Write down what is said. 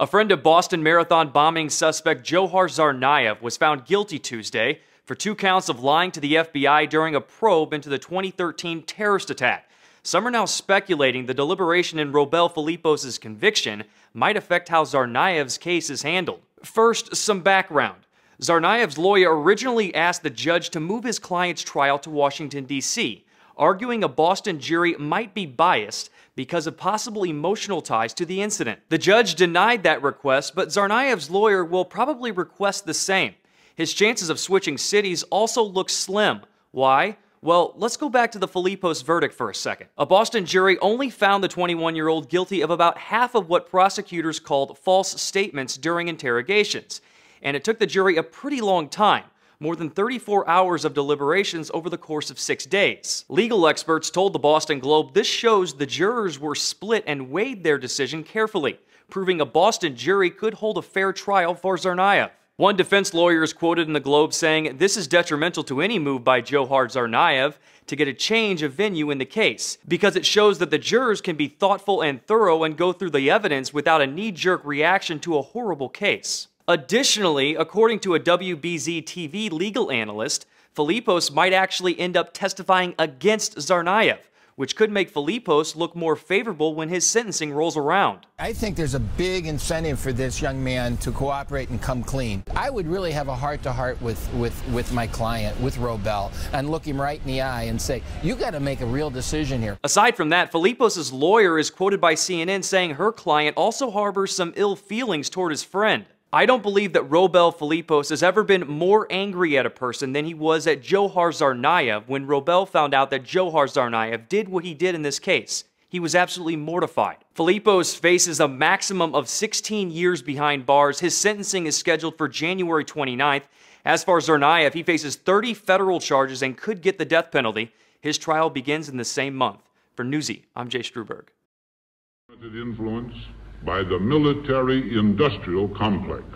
A friend of Boston Marathon bombing suspect Dzhokhar Tsarnaev was found guilty Tuesday for two counts of lying to the FBI during a probe into the 2013 terrorist attack. Some are now speculating the deliberation in Robel Phillipos' conviction might affect how Tsarnaev's case is handled. First, some background. Tsarnaev's lawyer originally asked the judge to move his client's trial to Washington, D.C., arguing a Boston jury might be biased because of possible emotional ties to the incident. The judge denied that request, but Tsarnaev's lawyer will probably request the same. His chances of switching cities also look slim. Why? Well, let's go back to the Phillipos verdict for a second. A Boston jury only found the 21 year old guilty of about half of what prosecutors called false statements during interrogations. And it took the jury a pretty long time more than 34 hours of deliberations over the course of six days. Legal experts told the Boston Globe this shows the jurors were split and weighed their decision carefully, proving a Boston jury could hold a fair trial for Tsarnaev. One defense lawyer is quoted in the Globe saying, This is detrimental to any move by Dzhokhar Tsarnaev to get a change of venue in the case, because it shows that the jurors can be thoughtful and thorough and go through the evidence without a knee jerk reaction to a horrible case. Additionally, according to a WBZ TV legal analyst, Phillipos might actually end up testifying against Tsarnaev, which could make Phillipos look more favorable when his sentencing rolls around. I think there's a big incentive for this young man to cooperate and come clean. I would really have a heart-to-heart -heart with, with, with my client, with Robel, and look him right in the eye and say, you got to make a real decision here. Aside from that, Phillipos' lawyer is quoted by CNN saying her client also harbors some ill feelings toward his friend. I don't believe that Robel Phillipos has ever been more angry at a person than he was at Dzhokhar Tsarnaev when Robel found out that Dzhokhar Tsarnaev did what he did in this case. He was absolutely mortified. Phillipos faces a maximum of 16 years behind bars. His sentencing is scheduled for January 29th. As far as Tsarnaev, he faces 30 federal charges and could get the death penalty. His trial begins in the same month. For Newsy, I'm Jay Strubberg. Influence by the military industrial complex.